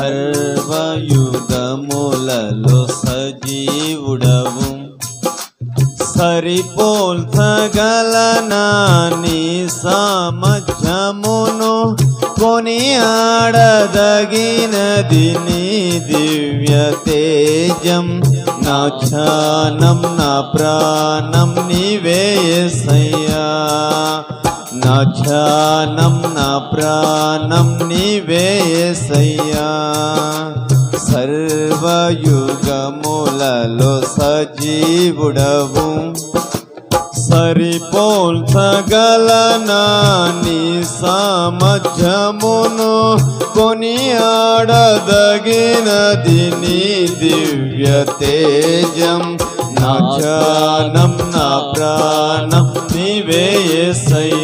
సర్వయుగములలో సజీవుడవు. సరిపోల్చగలనా నీ సామర్థ్యమును కొని ఆడదగినది నీ దివ్య తేజం. నా ధ్యానం నా ప్రాణం నీవేసయ్యా నా ధ్యానం నా ప్రాణం నీవేసయ్యా సర్వయుగములలో సజీవుడవు. సరిపోల్చగలనా నీ సామధ్యమును కొని ఆడదగినది నీ దివ్య తేజం. నా ధ్యానం నా ప్రాణం నీవేసయ్యా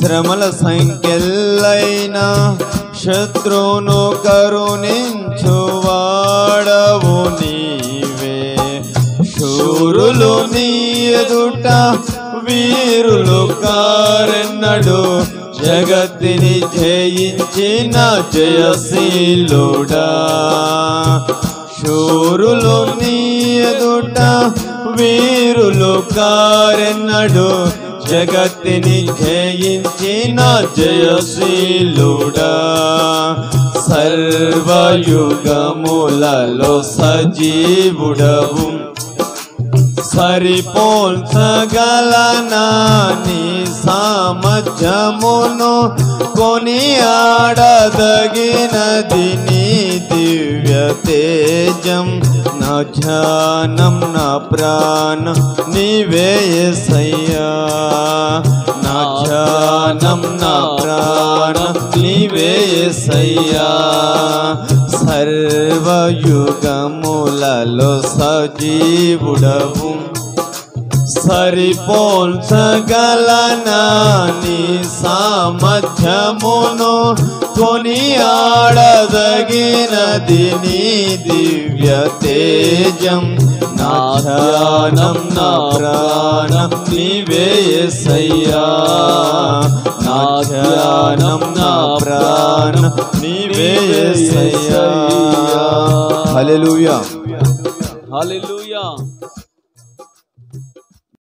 శ్రమల సంఖ్యలైన శత్రువును కరుణించువాడవు నీవే. శూరులు నీ ఎదుట వీరులు కారెన్నడు. జగత్తిని జయించిన జయశీలుడా. శూరులు నీ ఎదుట వీరులు కారెన్నడు. జగత్తిని జయించిన జయశీలుడా. సర్వయుగములలో సజీవుడవు. సరిపోల్చగలనా నీ సామర్థ్యమును కొని ఆడదగినది నీ దివ్య తేజం. నా ధ్యానం నా ప్రాణం నీవేసయ్యా నా ధ్యానం నా ప్రాణం నీవేసయ్యా సర్వయుగములలో సజీవుడవు. సరిపోల్చగలనా నీ సామర్థ్యమును కొని ఆడదగినది నీ దివ్య తేజం నా ధ్యానం నా ప్రాణం నీవేసయ్యా నా ధ్యానం నా ప్రాణం నీవేసయ్యా హల్లెలూయా హల్లెలూయా